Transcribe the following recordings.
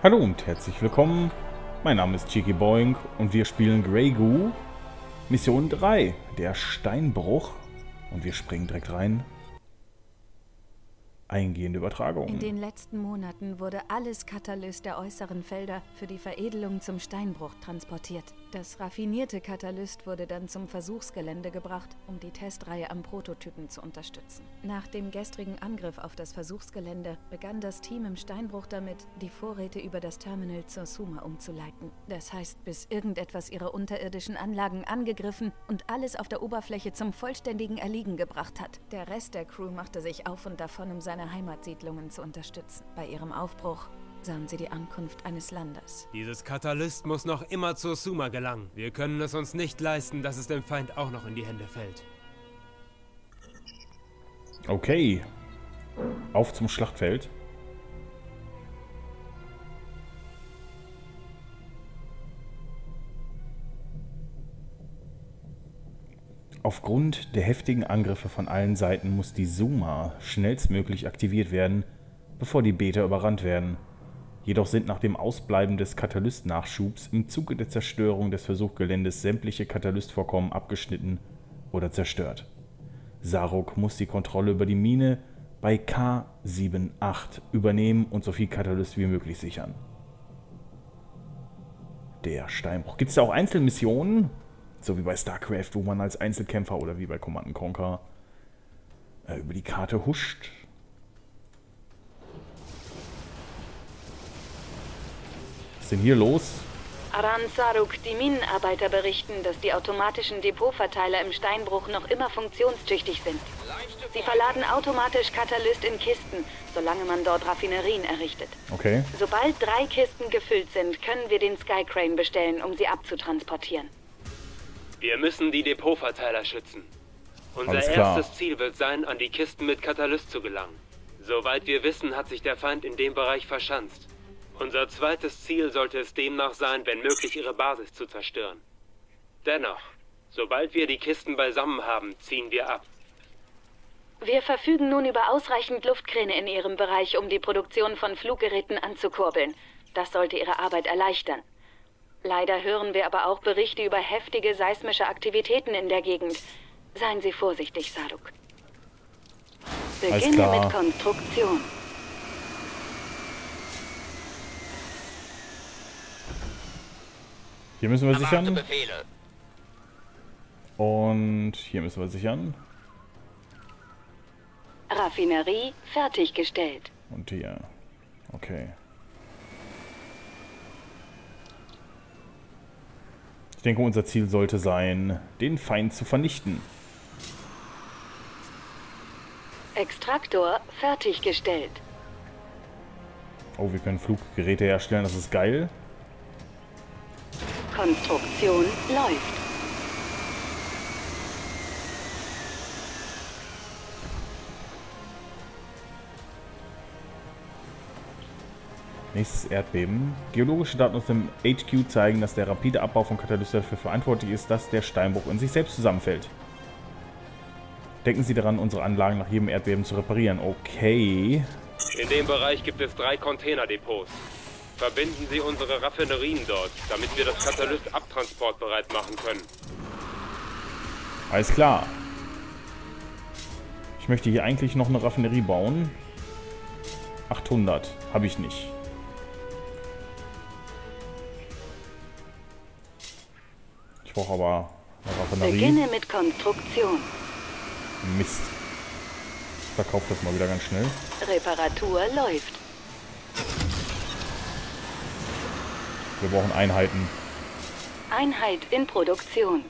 Hallo und herzlich willkommen. Mein Name ist Cheeky Boing und wir spielen Grey Goo. Mission 3, der Steinbruch. Und wir springen direkt rein eingehende Übertragung. In den letzten Monaten wurde alles Katalyst der äußeren Felder für die Veredelung zum Steinbruch transportiert. Das raffinierte Katalyst wurde dann zum Versuchsgelände gebracht, um die Testreihe am Prototypen zu unterstützen. Nach dem gestrigen Angriff auf das Versuchsgelände begann das Team im Steinbruch damit, die Vorräte über das Terminal zur Suma umzuleiten. Das heißt, bis irgendetwas ihre unterirdischen Anlagen angegriffen und alles auf der Oberfläche zum vollständigen Erliegen gebracht hat. Der Rest der Crew machte sich auf und davon, um seine Heimatsiedlungen zu unterstützen. Bei ihrem Aufbruch sahen sie die Ankunft eines Landes. Dieses Katalyst muss noch immer zur Suma gelangen. Wir können es uns nicht leisten, dass es dem Feind auch noch in die Hände fällt. Okay. Auf zum Schlachtfeld. Aufgrund der heftigen Angriffe von allen Seiten muss die Suma schnellstmöglich aktiviert werden, bevor die Beta überrannt werden. Jedoch sind nach dem Ausbleiben des Katalyst-Nachschubs im Zuge der Zerstörung des Versuchgeländes sämtliche Katalystvorkommen abgeschnitten oder zerstört. Saruk muss die Kontrolle über die Mine bei K78 übernehmen und so viel Katalyst wie möglich sichern. Der Steinbruch. Gibt es da auch Einzelmissionen? So wie bei StarCraft, wo man als Einzelkämpfer oder wie bei Command Conquer äh, über die Karte huscht. Ist denn hier los? Aran Saruk, die Minenarbeiter berichten, dass die automatischen Depotverteiler im Steinbruch noch immer funktionstüchtig sind. Sie verladen automatisch Katalyst in Kisten, solange man dort Raffinerien errichtet. Okay. Sobald drei Kisten gefüllt sind, können wir den Skycrane bestellen, um sie abzutransportieren. Wir müssen die Depotverteiler schützen. Unser erstes Ziel wird sein, an die Kisten mit Katalyst zu gelangen. Soweit wir wissen, hat sich der Feind in dem Bereich verschanzt. Unser zweites Ziel sollte es demnach sein, wenn möglich ihre Basis zu zerstören. Dennoch, sobald wir die Kisten beisammen haben, ziehen wir ab. Wir verfügen nun über ausreichend Luftkräne in Ihrem Bereich, um die Produktion von Fluggeräten anzukurbeln. Das sollte Ihre Arbeit erleichtern. Leider hören wir aber auch Berichte über heftige seismische Aktivitäten in der Gegend. Seien Sie vorsichtig, Saduk. Beginne mit Konstruktion. Hier müssen wir sichern. Und hier müssen wir sichern. Raffinerie fertiggestellt. Und hier. Okay. Ich denke, unser Ziel sollte sein, den Feind zu vernichten. Extraktor fertiggestellt. Oh, wir können Fluggeräte herstellen, das ist geil. Konstruktion läuft. Nächstes Erdbeben. Geologische Daten aus dem HQ zeigen, dass der rapide Abbau von Katalyst dafür verantwortlich ist, dass der Steinbruch in sich selbst zusammenfällt. Denken Sie daran, unsere Anlagen nach jedem Erdbeben zu reparieren. Okay. In dem Bereich gibt es drei Containerdepots. Verbinden Sie unsere Raffinerien dort, damit wir das Katalyst abtransportbereit machen können. Alles klar. Ich möchte hier eigentlich noch eine Raffinerie bauen. 800. Habe ich nicht. Ich brauche aber eine Raffinerie. Beginne mit Konstruktion. Mist. Ich verkaufe das mal wieder ganz schnell. Reparatur läuft. Wir brauchen Einheiten. Einheit in Produktion.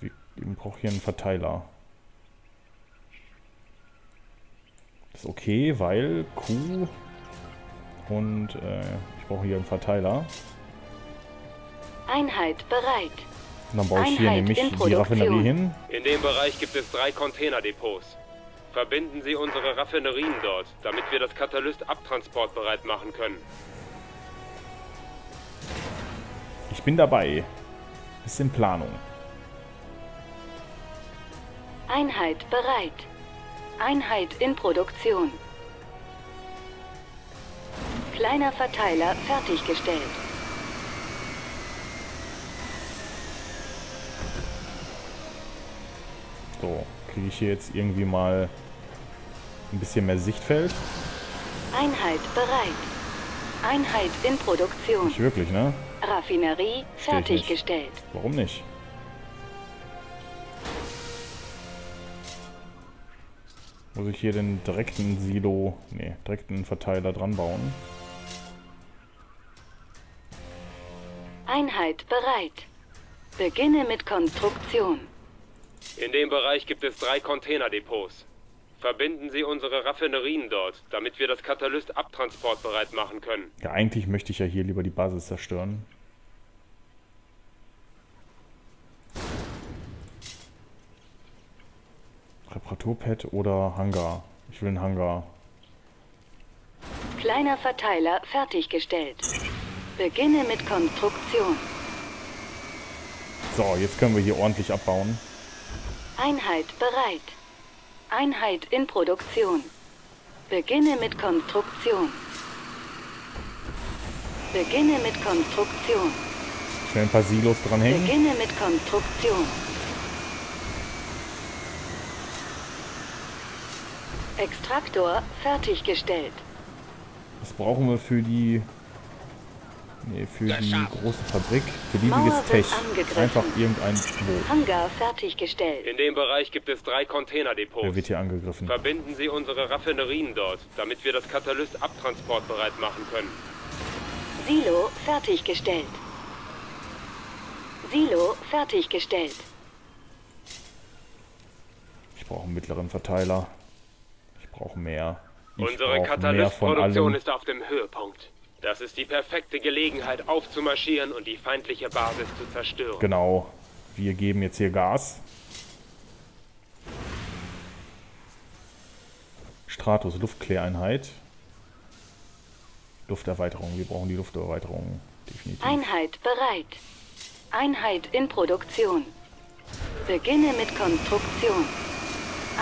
Wir- ich brauche hier einen Verteiler. Das ist okay, weil Q und äh, ich brauche hier einen Verteiler. Einheit bereit. Und dann baue ich hier Einheit nämlich in die Produktion. Raffinerie hin. In dem Bereich gibt es drei Containerdepots. Verbinden Sie unsere Raffinerien dort, damit wir das Katalyst abtransportbereit machen können. Ich bin dabei. Ist in Planung. Einheit bereit. Einheit in Produktion. Kleiner Verteiler fertiggestellt. So, kriege ich hier jetzt irgendwie mal ein bisschen mehr Sichtfeld? Einheit bereit. Einheit in Produktion. Nicht wirklich, ne? Raffinerie fertiggestellt. Warum nicht? Muss ich hier den direkten Silo, nee, direkten Verteiler dran bauen? Einheit bereit. Beginne mit Konstruktion. In dem Bereich gibt es drei Containerdepots. Verbinden Sie unsere Raffinerien dort, damit wir das Katalyst abtransportbereit machen können. Ja, eigentlich möchte ich ja hier lieber die Basis zerstören. Reparaturpad oder Hangar? Ich will einen Hangar. Kleiner Verteiler fertiggestellt. Beginne mit Konstruktion. So, jetzt können wir hier ordentlich abbauen. Einheit bereit. Einheit in Produktion. Beginne mit Konstruktion. Beginne mit Konstruktion. Schnell ein paar Silos dranhängen. Beginne mit Konstruktion. Extraktor fertiggestellt. Was brauchen wir für die... Nee, für die große Fabrik. Beliebiges Tech. Einfach irgendein... Wo? Hangar fertiggestellt. In dem Bereich gibt es drei Wer Containerdepots. wird hier angegriffen? Verbinden Sie unsere Raffinerien dort, damit wir das Katalyst abtransportbereit machen können. Silo fertiggestellt. Silo fertiggestellt. Ich brauche einen mittleren Verteiler. Ich brauche mehr. Ich Unsere brauche mehr von Katalystproduktion allem. ist auf dem Höhepunkt. Das ist die perfekte Gelegenheit aufzumarschieren und die feindliche Basis zu zerstören. Genau. Wir geben jetzt hier Gas. Stratus, Luftkläreinheit. Lufterweiterung. Wir brauchen die Lufterweiterung. Definitiv. Einheit bereit. Einheit in Produktion. Beginne mit Konstruktion.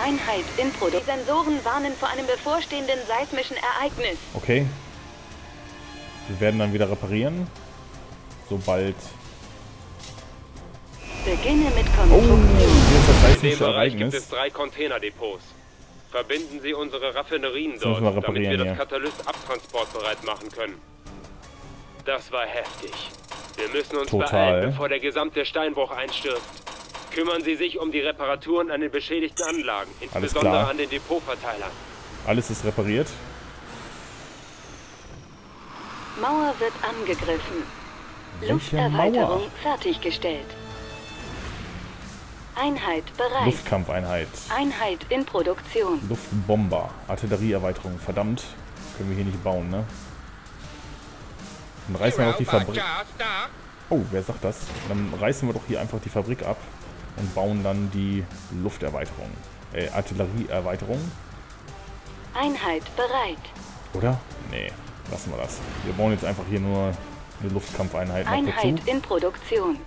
Einheit in Produktion. Die Sensoren warnen vor einem bevorstehenden seismischen Ereignis. Okay. Wir werden dann wieder reparieren. Sobald... Beginne mit Oh, Konstruktion. hier ist das In dem seismische Bereich gibt es Ereignis. drei Containerdepots. Verbinden Sie unsere Raffinerien Das dort, wir damit wir reparieren, das ja. Katalyst abtransportbereit machen können. Das war heftig. Wir müssen uns Total. beeilen, bevor der gesamte Steinbruch einstürzt. Kümmern Sie sich um die Reparaturen an den beschädigten Anlagen, insbesondere an den Depotverteilern. Alles ist repariert. Mauer wird angegriffen. Welche Lufterweiterung Mauer? fertiggestellt. Einheit bereit. Luftkampfeinheit. Einheit in Produktion. Luftbomber. Artillerieerweiterung. Verdammt. Können wir hier nicht bauen, ne? Dann reißen wir doch die Fabrik... Oh, wer sagt das? Dann reißen wir doch hier einfach die Fabrik ab und bauen dann die Lufterweiterung. Äh, Artillerieerweiterung. Einheit bereit. Oder? Nee, lassen wir das. Wir bauen jetzt einfach hier nur eine Luftkampfeinheit noch Einheit dazu. in Produktion.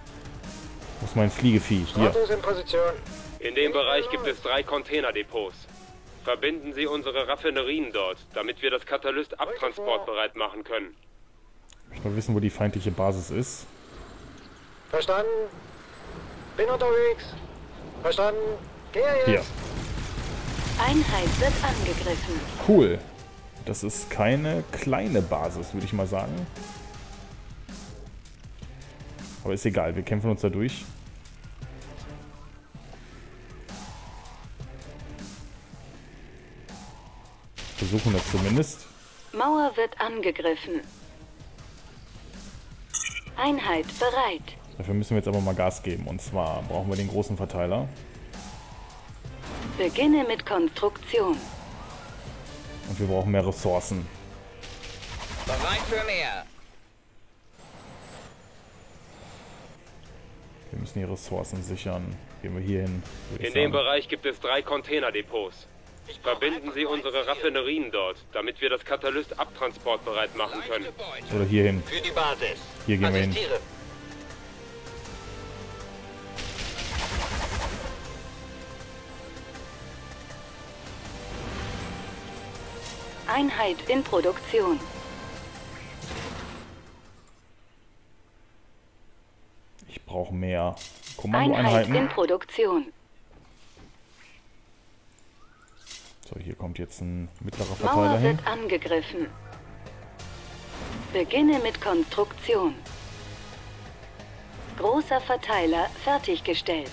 Wo ist mein Fliegevieh? Hier. In Position. In dem Bereich gibt es drei Containerdepots. Verbinden Sie unsere Raffinerien dort, damit wir das Katalyst abtransportbereit machen können. Ich will wissen, wo die feindliche Basis ist. Verstanden. Bin unterwegs. Verstanden. Gehe jetzt. Hier. Einheit wird angegriffen. Cool. Das ist keine kleine Basis, würde ich mal sagen. Aber ist egal, wir kämpfen uns da durch. Versuchen das zumindest. Mauer wird angegriffen. Einheit bereit. Dafür müssen wir jetzt aber mal Gas geben. Und zwar brauchen wir den großen Verteiler. Beginne mit Konstruktion. Und wir brauchen mehr Ressourcen. Bereit für mehr. Wir müssen die Ressourcen sichern. Gehen wir hier hin. In dem. Bereich gibt es drei Containerdepots. Verbinden Sie unsere Raffinerien dort, damit wir das Katalyst abtransportbereit machen können. Oder hier hin. Für die Basis. Hier gehen wir hin. Einheit in Produktion. Ich brauche mehr Einheit Kommandoeinheiten. in Produktion. So, hier kommt jetzt ein mittlerer Verteiler Mauer hin. wird angegriffen. Beginne mit Konstruktion. Großer Verteiler fertiggestellt.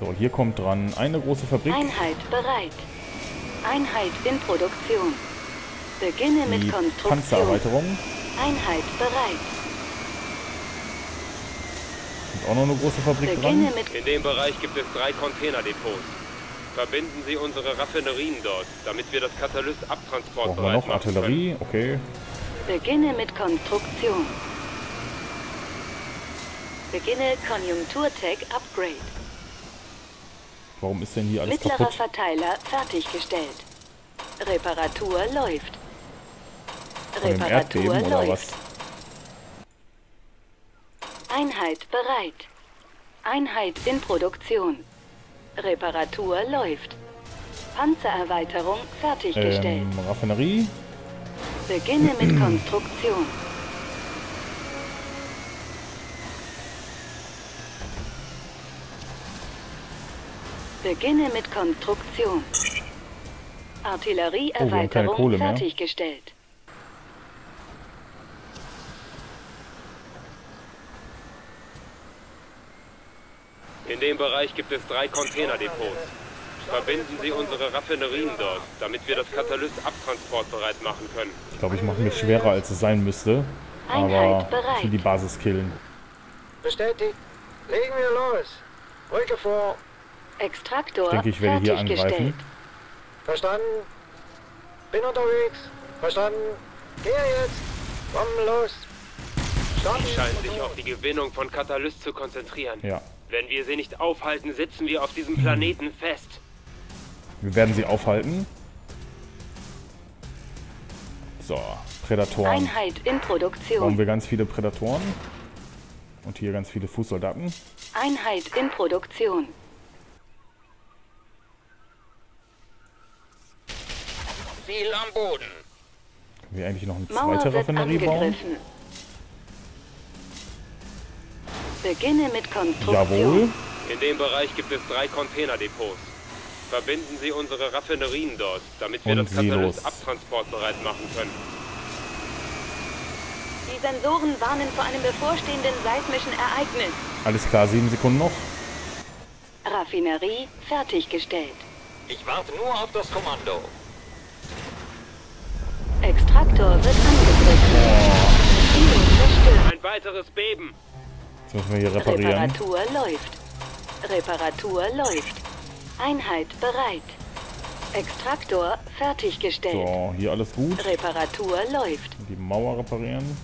So, hier kommt dran eine große Fabrik. Einheit bereit. Einheit in Produktion. Beginne Die mit Konstruktion. Panzererweiterung. Einheit bereit. Und auch noch eine große Fabrik Beginne dran. mit In dem Bereich gibt es drei Containerdepots. Verbinden Sie unsere Raffinerien dort, damit wir das Katalyst Brauchen wir noch. Artillerie. Okay. Beginne mit Konstruktion. Beginne Konjunkturtech Upgrade. Warum ist denn hier alles Mittlerer kaputt? Verteiler fertiggestellt. Reparatur läuft. Reparatur Erdbeben oder läuft. was? Einheit bereit. Einheit in Produktion. Reparatur läuft. Panzererweiterung fertiggestellt. Ähm, Raffinerie. Beginne mit Konstruktion. Beginne mit Konstruktion. Oh, Artillerieerweiterung Kohle mehr. fertiggestellt. In dem Bereich gibt es drei Containerdepots. Verbinden Sie unsere Raffinerien dort, damit wir das Katalyst abtransportbereit machen können. Ich glaube, ich mache mir schwerer, als es sein müsste. Aber Einheit bereit. ich will die Basis killen. Bestätigt. Legen wir los. Rücke vor. Extraktor Ich denke, ich werde hier fertiggestellt. angreifen. Verstanden. Bin unterwegs. Verstanden. Gehe jetzt. Komm los. Stopp. Sie scheinen sich auf die Gewinnung von Katalyst zu konzentrieren. Ja. Wenn wir sie nicht aufhalten, sitzen wir auf diesem Planeten fest. Wir werden sie aufhalten. So, Prädatoren. Einheit in Brauchen Produktion. wir ganz viele Prädatoren. Und hier ganz viele Fußsoldaten. Einheit in Produktion. Ziel am Boden. Können wir eigentlich noch eine Mauer zweite Raffinerie bauen? Beginne mit Konstruktion. Jawohl. In dem Bereich gibt es drei Containerdepots. Verbinden Sie unsere Raffinerien dort, damit wir Und das Katalyst Silos. abtransportbereit machen können. Die Sensoren warnen vor einem bevorstehenden seismischen Ereignis. Alles klar, sieben Sekunden noch. Raffinerie fertiggestellt. Ich warte nur auf das Kommando. Extraktor wird angegriffen. Ein weiteres Beben. Jetzt müssen wir hier reparieren. Reparatur läuft. Reparatur läuft. Einheit bereit. Extraktor fertiggestellt. So, hier alles gut. Reparatur läuft. Die Mauer reparieren.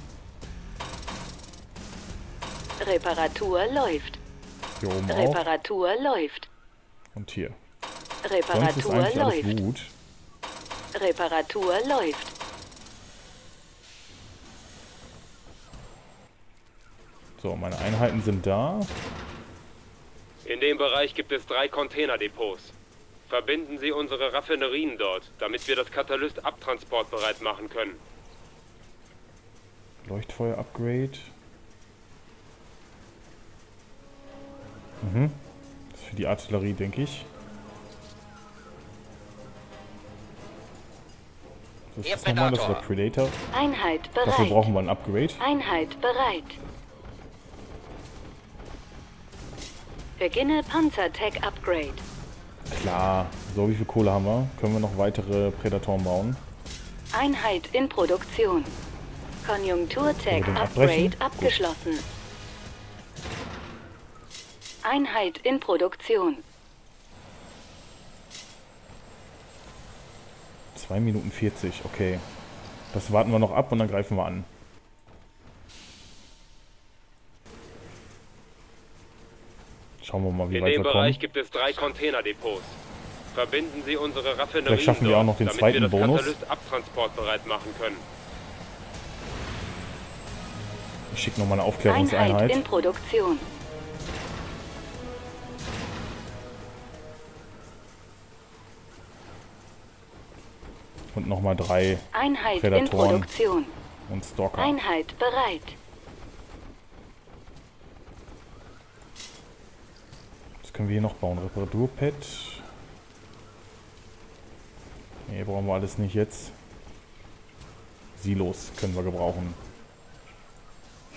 Reparatur läuft. Hier oben auch. Reparatur läuft. Und hier. Sonst ist Reparatur läuft. gut. Reparatur läuft. So, meine Einheiten sind da. In dem Bereich gibt es drei Containerdepots. Verbinden Sie unsere Raffinerien dort, damit wir das Katalyst abtransportbereit machen können. Leuchtfeuer-Upgrade. Mhm. Das ist für die Artillerie, denke ich. Das Ihr ist nochmal, das ist der Predator. Einheit Dafür bereit. brauchen wir ein Upgrade. Einheit bereit. Beginne Panzertech Upgrade. Klar, so wie viel Kohle haben wir? Können wir noch weitere Predatoren bauen? Einheit in Produktion. Konjunkturtech Upgrade? Gut. abgeschlossen. Einheit in Produktion. 2 Minuten 40, okay. Das warten wir noch ab und dann greifen wir an. Schauen wir mal, wie In weit dem wir Bereich kommen. gibt es drei Containerdepots. Verbinden Sie unsere Raffinerien Vielleicht schaffen wir dort, auch noch den damit zweiten wir das Bonus. Katalyst abtransportbereit machen können. Ich schicke nochmal eine Einheit Aufklärungseinheit. in Produktion. Und nochmal drei Einheit in. Produktion. und Stalker. Einheit bereit. Was können wir hier noch bauen? Reparaturpad. Nee, brauchen wir alles nicht jetzt. Silos können wir gebrauchen.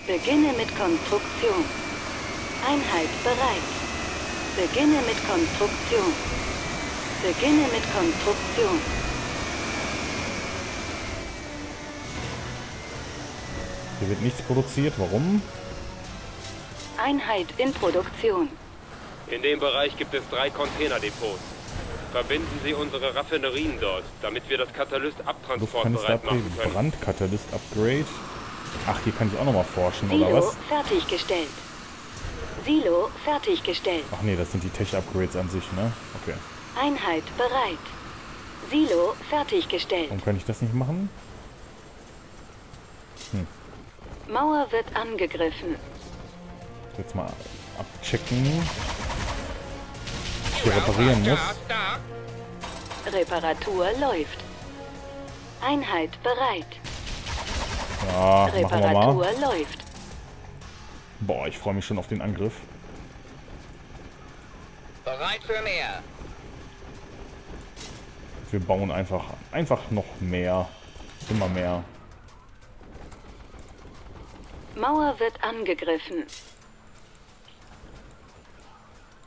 Beginne mit Konstruktion. Einheit bereit. Beginne mit Konstruktion. Beginne mit Konstruktion. Hier wird nichts produziert. Warum? Einheit in Produktion. In dem Bereich gibt es drei Containerdepots. Verbinden Sie unsere Raffinerien dort, damit wir das Katalyst abtransportbereit Luftkanister machen können. Brandkatalyst Upgrade. Ach, hier kann ich auch nochmal forschen, oder Silo was? fertiggestellt. Silo fertiggestellt. Ach nee, das sind die Tech-Upgrades an sich, ne? Okay. Einheit bereit. Silo fertiggestellt. Warum kann ich das nicht machen? Mauer wird angegriffen. Jetzt mal abchecken. Hier reparieren muss. Reparatur läuft. Einheit bereit. Ja, machen wir Reparatur mal. läuft. Boah, ich freue mich schon auf den Angriff. Bereit für mehr. Wir bauen einfach, einfach noch mehr. Immer mehr. Mauer wird angegriffen.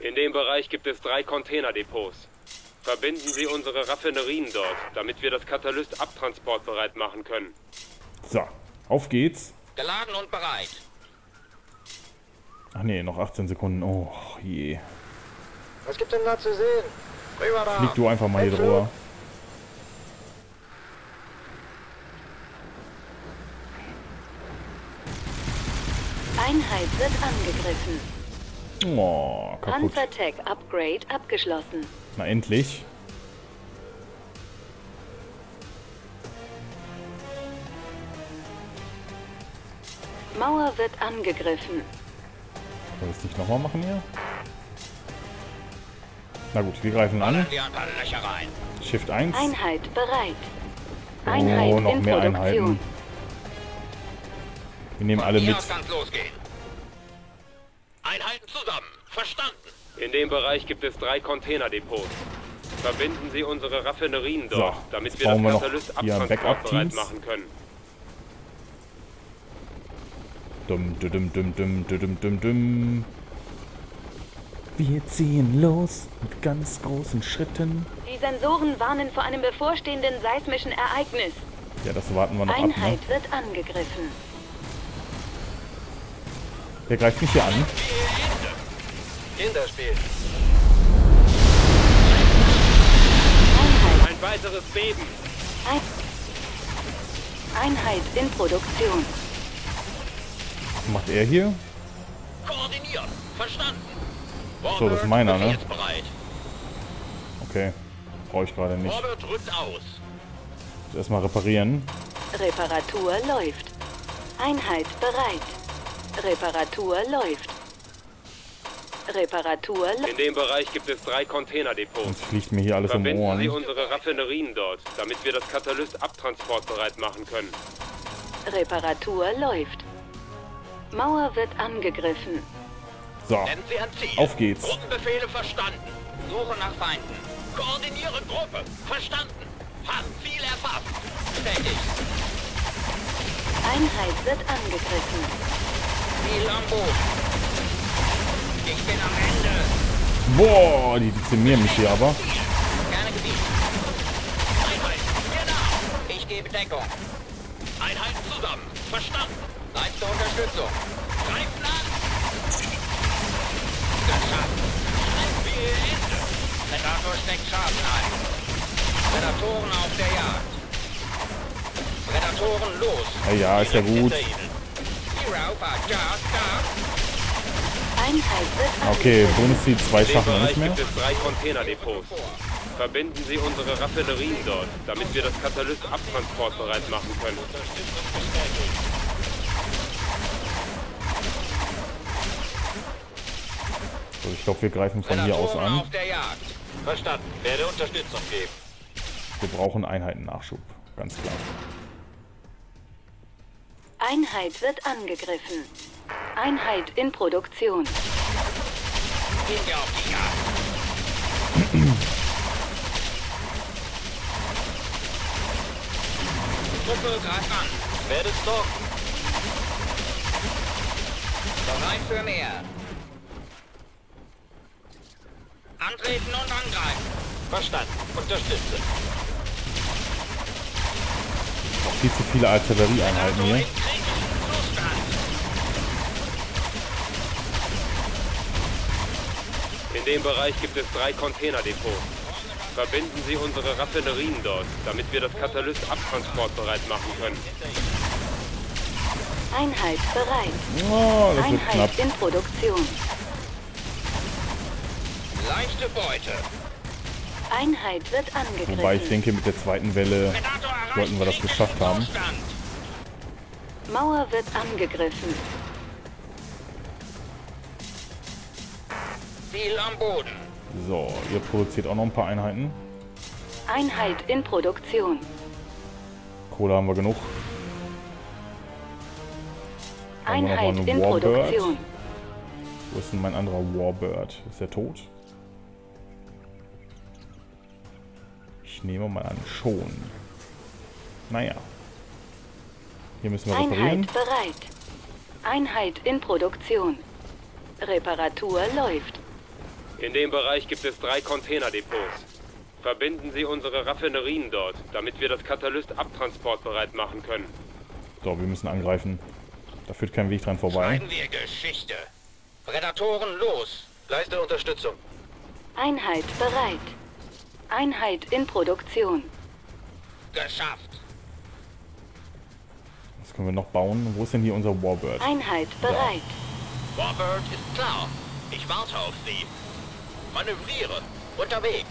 In dem Bereich gibt es drei Containerdepots. Verbinden Sie unsere Raffinerien dort, damit wir das Katalyst abtransportbereit machen können. So, auf geht's. Geladen und bereit. Ach nee, noch 18 Sekunden. Oh je. Was gibt denn da zu sehen? Rüber da. Flieg du einfach mal hier drüber. Einheit wird angegriffen. Oh, kaputt. Panzertech Upgrade abgeschlossen. Na endlich. Mauer wird angegriffen. Soll ich das nicht nochmal machen hier? Na gut, wir greifen an. Shift 1. Einheit bereit. Einheit Oh, noch in mehr Produktion. Einheiten. Wir nehmen alle mit. Verstanden. In dem Bereich gibt es drei Containerdepots. Verbinden Sie unsere Raffinerien dort, So, damit wir das Katalyst hier abtransportbereit machen können. Dum, dum, dum, dum, dum, dum, dum. Wir ziehen los mit ganz großen Schritten. Die Sensoren warnen vor einem bevorstehenden seismischen Ereignis. Ja, das warten wir noch ab. Ne? Einheit wird angegriffen. Der greift mich hier an. Kinderspiel. Einheit, Ein weiteres Beben. ein Einheit in Produktion. Was macht er hier? Koordiniert. Verstanden. So, das ist meiner, ne? Okay. Brauche ich gerade nicht. Aus. Erstmal reparieren. Reparatur läuft. Einheit bereit. Reparatur läuft. Reparatur läuft. In dem Bereich gibt es drei Containerdepots. Sonst fliegt mir hier alles um Verbinden Sie Ohren. unsere Raffinerien dort, damit wir das Katalyst abtransportbereit machen können. Reparatur läuft. Mauer wird angegriffen. So, Nennen Sie ein Ziel. auf geht's. Gruppenbefehle verstanden. Suche nach Feinden. Koordiniere Gruppe. Verstanden. Haben Ziel erfasst. Tätig. Einheit wird angegriffen. Ziel am Boden. Ich bin am Ende. Boah, die dezimieren mich hier aber. Gerne Gebiet. Einheit. Genau. Ich gebe Deckung. Einheiten zusammen. Verstanden. Leiste Unterstützung. Greifen an. Geschafft. Wir Ende. Predator steckt Schaden ein. Predatoren auf der Jagd. Predatoren los. Ja, ja, ist ja gut. Okay. Bonus die zwei Bereich nicht mehr. gibt es drei Containerdepots. Verbinden Sie unsere Raffinerien dort, damit wir das Katalyst abtransportbereit machen können. So, ich glaube, wir greifen von hier aus an. Verstanden. Werde Unterstützung geben. Wir brauchen Einheitennachschub, ganz klar. Einheit wird angegriffen. Einheit in Produktion. Gehen wir auf die Jagd. Truppe greift an. Werdet stalken. Bereit für mehr. Antreten und angreifen. Verstanden. Unterstütze. Viel zu viele Artillerieeinheiten hier. In dem Bereich gibt es drei Containerdepots. Verbinden Sie unsere Raffinerien dort, damit wir das Katalyst abtransportbereit machen können. Einheit bereit. Oh, das wird knapp. Einheit in Produktion. Leichte Beute. Einheit wird angegriffen. Wobei ich denke, mit der zweiten Welle sollten wir das geschafft haben. Mauer wird angegriffen. Ziel am Boden. So, ihr produziert auch noch ein paar Einheiten. Einheit in Produktion. Kohle haben wir genug. Haben wir Einheit eine in Warbird? Produktion. Wo ist denn mein anderer Warbird? Ist der tot? Ich nehme mal an, schon. Naja. Hier müssen wir reparieren. Einheit bereit. Einheit in Produktion. Reparatur läuft. In dem Bereich gibt es drei Containerdepots. Verbinden Sie unsere Raffinerien dort, damit wir das Katalyst abtransportbereit machen können. So, wir müssen angreifen. Da führt kein Weg dran vorbei. Schreiben wir Geschichte. Prädatoren los. Leiste Unterstützung. Einheit bereit. Einheit in Produktion. Geschafft. Was können wir noch bauen? Wo ist denn hier unser Warbird? Einheit bereit. Warbird ist klar. Ich warte auf Sie. Manövriere. Unterwegs.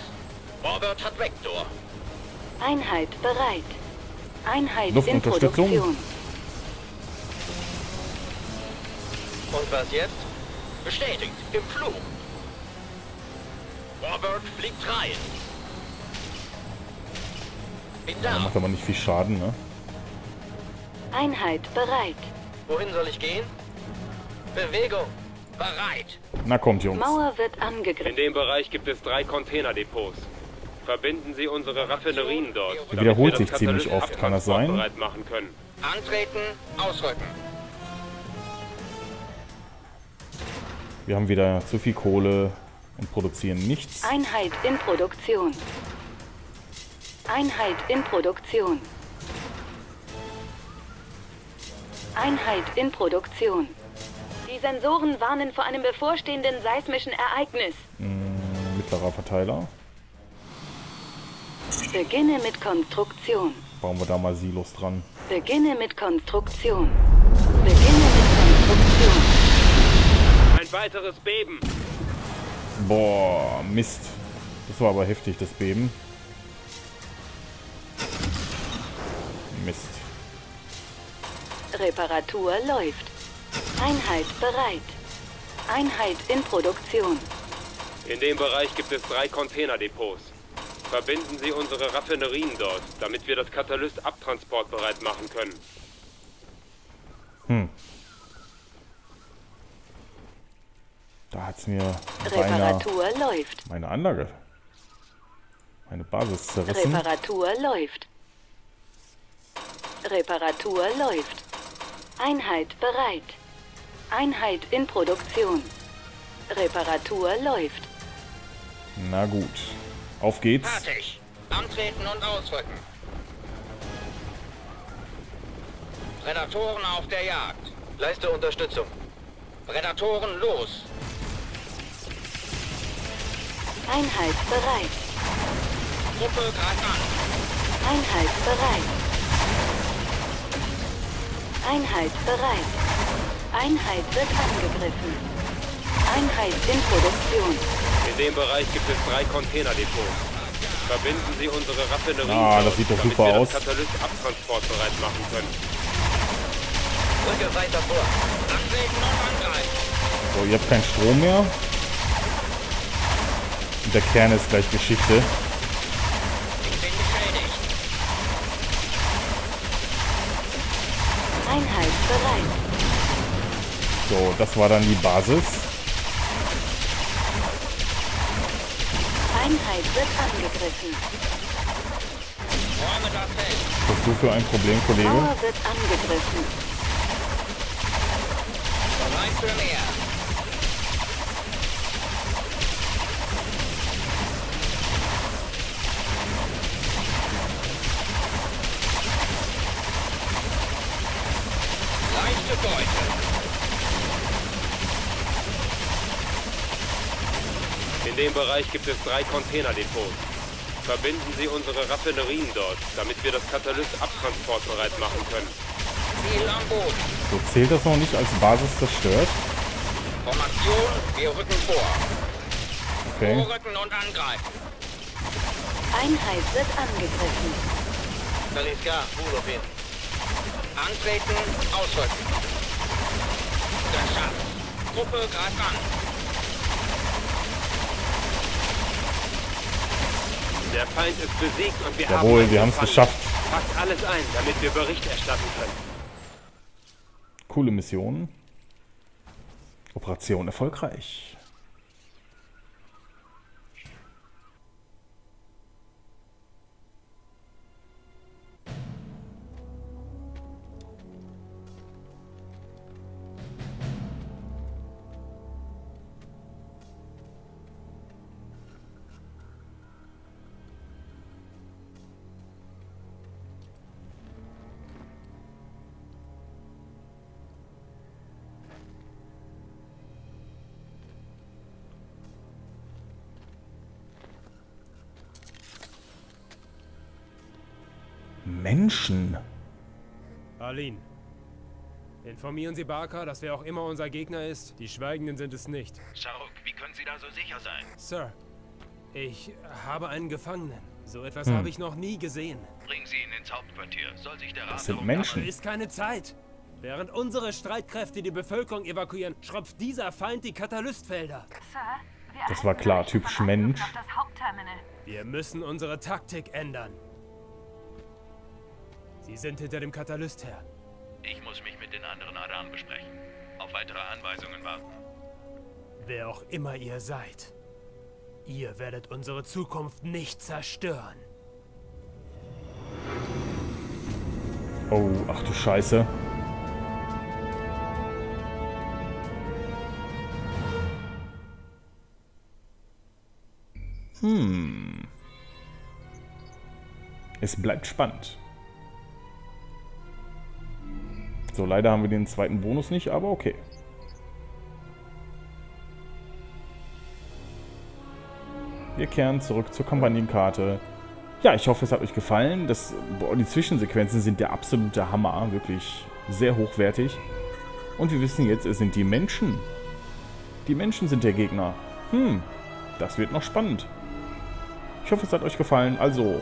Warbird hat Vektor. Einheit bereit. Einheit in Luftunterstützung. Produktion. Und was jetzt? Bestätigt. Im Flug. Warbird fliegt rein. Bin Da da. macht aber nicht viel Schaden, ne? Einheit bereit. Wohin soll ich gehen? Bewegung. Bereit. Na kommt, Jungs. Mauer wird In angegriffen. dem Bereich gibt es drei Containerdepots. Verbinden Sie unsere Raffinerien dort, damit wiederholt sich ziemlich oft, kann das sein? abtransportbereit machen können. Antreten. Ausrücken. Wir haben wieder zu viel Kohle und produzieren nichts. Einheit in Produktion. Einheit in Produktion. Einheit in Produktion. Die Sensoren warnen vor einem bevorstehenden seismischen Ereignis. Mittlerer Verteiler. Beginne mit Konstruktion. Bauen wir da mal Silos dran. Beginne mit Konstruktion. Beginne mit Konstruktion. Ein weiteres Beben! Boah, Mist. Das war aber heftig, das Beben. Mist. Reparatur läuft. Einheit bereit. Einheit in Produktion. In dem Bereich gibt es drei Containerdepots. Verbinden Sie unsere Raffinerien dort, damit wir das Katalyst abtransportbereit machen können. Da hat's mir Reparatur läuft. meine Anlage, meine Basis zerrissen. Reparatur läuft. Reparatur läuft. Einheit bereit. Einheit in Produktion. Reparatur läuft. Na gut. Auf geht's. Fertig. Antreten und ausrücken. Prädatoren auf der Jagd. Leiste Unterstützung. Prädatoren los. Einheit bereit. Truppe greift an. Einheit bereit. Einheit bereit. Einheit wird angegriffen. Einheit in Produktion. In dem Bereich gibt es drei Containerdepots. Verbinden Sie unsere Raffinerien Ah, das sieht doch super wir aus. das Katalyst abtransportbereit machen können. Rücke weiter vor. Antreten und angreifen. So, ihr habt keinen Strom mehr. Und der Kern ist gleich Geschichte. So, das war dann die Basis. Einheit wird angegriffen. Was hast du für ein Problem, Kollege? Tower wird angegriffen. Bereit für mehr. Leichte Beute. In dem Bereich gibt es drei Containerdepots. Verbinden Sie unsere Raffinerien dort, damit wir das Katalyst abtransportbereit machen können. Ziel am Boden. So zählt das noch nicht als Basis zerstört. Formation, wir rücken vor. Okay. Vorrücken und angreifen. Einheit wird angegriffen. Kaliska, Bulopin. Antreten, ausrücken. Geschafft. Gruppe greift an. Der Feind ist besiegt und wir Jawohl, haben wir haben's gefangen. geschafft. Packt alles ein, damit wir Bericht erstatten können. Coole Mission. Operation erfolgreich. Menschen. Arlene. Informieren Sie Barker, dass wer auch immer unser Gegner ist, die Schweigenden sind es nicht. Saruk, wie können Sie da so sicher sein? Sir, ich habe einen Gefangenen. So etwas Hm. habe ich noch nie gesehen. Bringen Sie ihn ins Hauptquartier. Soll sich der Rat Das sind Menschen. Ist keine Zeit. Während unsere Streitkräfte die Bevölkerung evakuieren, schropft dieser Feind die Katalystfelder. Sir, wir Das war klar, typisch Mensch. auf das Hauptterminal. Wir müssen unsere Taktik ändern. Sie sind hinter dem Katalyst her. Ich muss mich mit den anderen Aran besprechen. Auf weitere Anweisungen warten. Wer auch immer ihr seid, ihr werdet unsere Zukunft nicht zerstören. Oh, ach du Scheiße. Hm. Es bleibt spannend. So, leider haben wir den zweiten Bonus nicht, aber okay. Wir kehren zurück zur Kampagnenkarte. Ja, ich hoffe, es hat euch gefallen. Das, boah, die Zwischensequenzen sind der absolute Hammer. Wirklich sehr hochwertig. Und wir wissen jetzt, es sind die Menschen. Die Menschen sind der Gegner. Hm, das wird noch spannend. Ich hoffe, es hat euch gefallen. Also,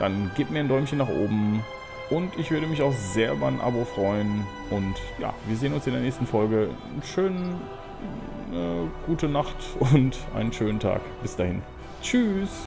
dann gebt mir ein Däumchen nach oben. Und ich würde mich auch sehr über ein Abo freuen. Und ja, wir sehen uns in der nächsten Folge. Schönen, äh, gute Nacht und einen schönen Tag. Bis dahin. Tschüss.